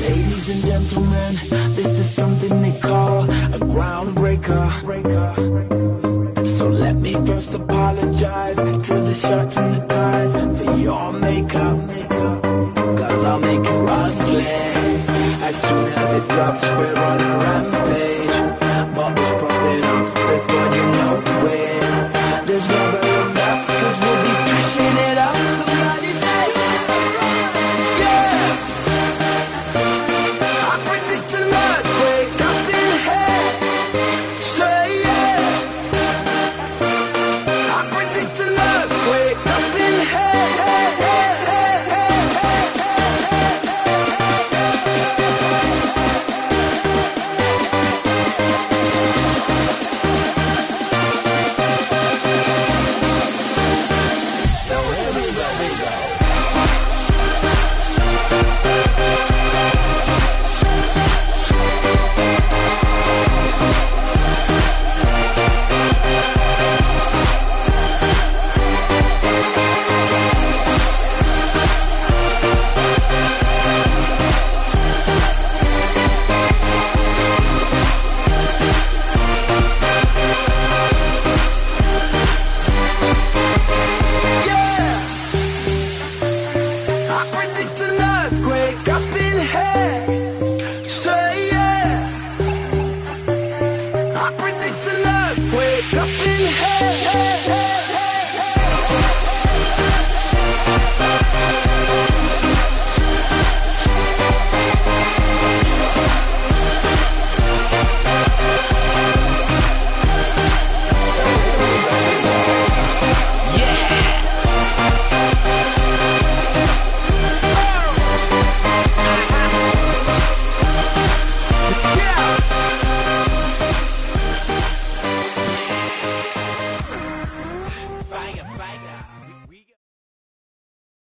Ladies and gentlemen, this is something they call a groundbreaker. Me first apologize to the shirts and the ties for your makeup. Cause I'll make you ugly as soon as it drops. We're on a run.